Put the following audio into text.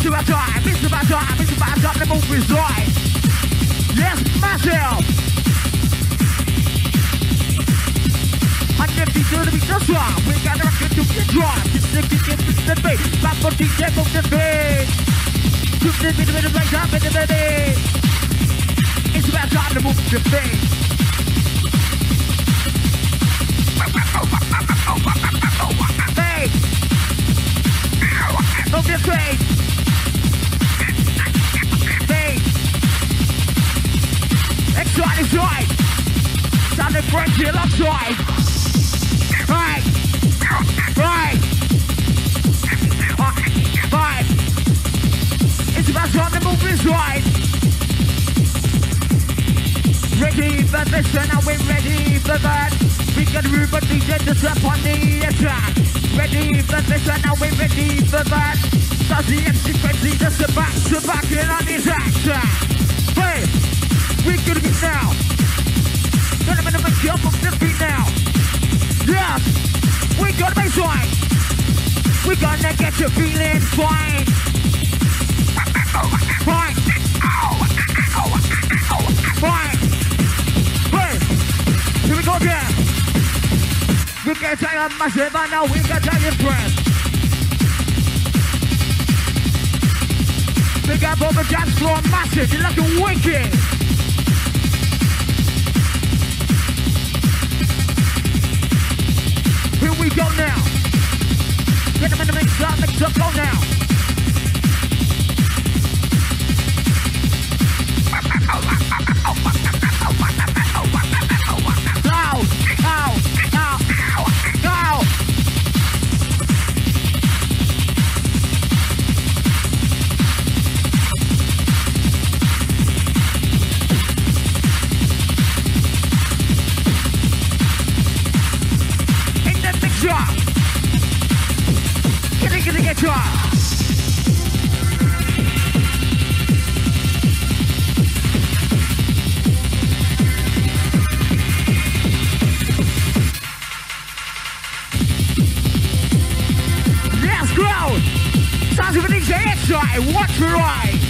It's about time, it's about time, it's about time to move is right. Yes, myself. I get the good to be just wrong. We got the record to get. Just to get the the beat. Back for the deck of the beat. The bit of the right up in the baby. It's about time to move the beat. Hey! Move the beat. Excited. Time to break it upside. Right. Right. Right. It's about time to move this right. Ready for this and now we're ready for that. We got Ruben DJ to step on the attack. Ready for this and now we're ready for that. Does the MC frenzy just to back to back in on his action. Hey, we gonna be now. Gonna be the jump of the beat now. Yes, we got baseline. We gonna get you feeling fine. Fine. Fine. Hey, here we go again. We can tell you massive, and now we can tell you friends. Big up on the dance floor, massive. You're looking wicked. Get them in the mix up, mix up, go now. Let's go! Sounds of an DJ X-Ray, watch me right!